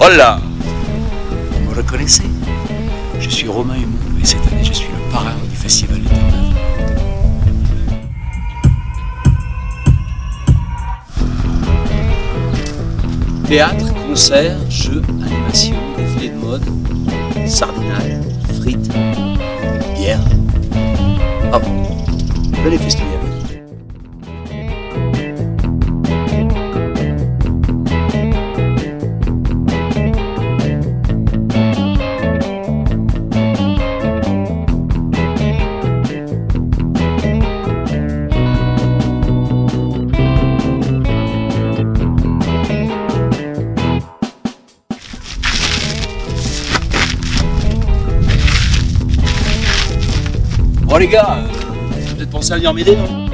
Hola Vous me reconnaissez? Je suis Romain Humeau et cette année je suis le parrain du Festival Terre-Neuve. Théâtre, concerts, jeux, animations, défilés de mode, sardinades, frites, bière. Ah bon Venez festouiller Bon les gars, vous peut-être pensé à venir m'aider, non?